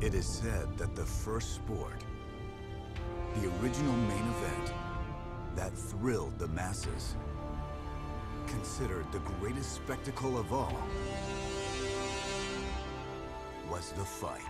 It is said that the first sport, the original main event, that thrilled the masses, considered the greatest spectacle of all, was the fight.